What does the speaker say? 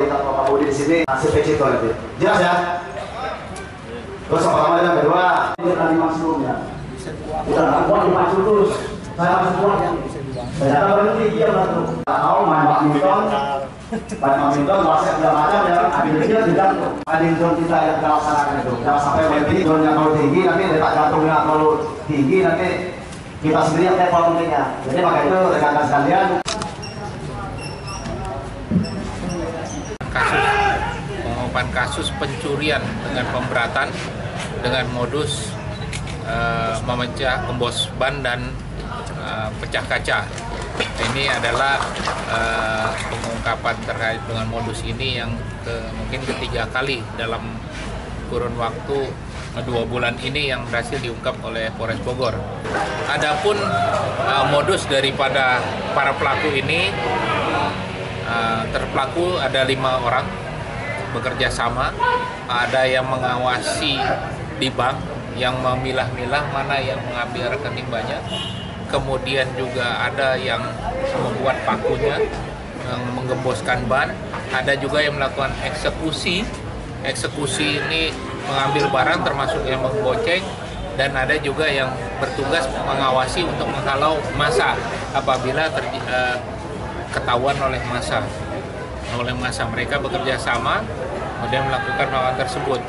kita Bapak Budi di sini hasil pecito toilet. Jelas ya? Terus apa namanya dan kedua ini tadi maksudnya. Kita lakukan dipacu terus. Saya lakukan. Ternyata berhenti dia tuh? Tahu main badminton, main badminton, basket segala macam ya. Kita tidak badminton kita yang kita laksanakan itu. Jangan sampai berhenti zone yang terlalu tinggi, nanti letak jantungnya terlalu tinggi, nanti kita sendiri yang level pentingnya. Jadi maka itu rekan-rekan sekalian, kasus pengungkapan kasus pencurian dengan pemberatan dengan modus eh, memecah gembos ban dan eh, pecah kaca. Ini adalah eh, pengungkapan terkait dengan modus ini yang ke, mungkin ketiga kali dalam kurun waktu dua bulan ini yang berhasil diungkap oleh Polres Bogor. Adapun eh, modus daripada para pelaku ini Uh, terpelaku ada lima orang bekerja sama, ada yang mengawasi di bank, yang memilah-milah mana yang mengambil rekening banyak, kemudian juga ada yang membuat pakunya, yang menggemboskan ban, ada juga yang melakukan eksekusi. Eksekusi ini mengambil barang termasuk yang menggoceng, dan ada juga yang bertugas mengawasi untuk menghalau masa apabila terj- uh, ketahuan oleh masa oleh masa. Mereka bekerja sama kemudian melakukan melakukan tersebut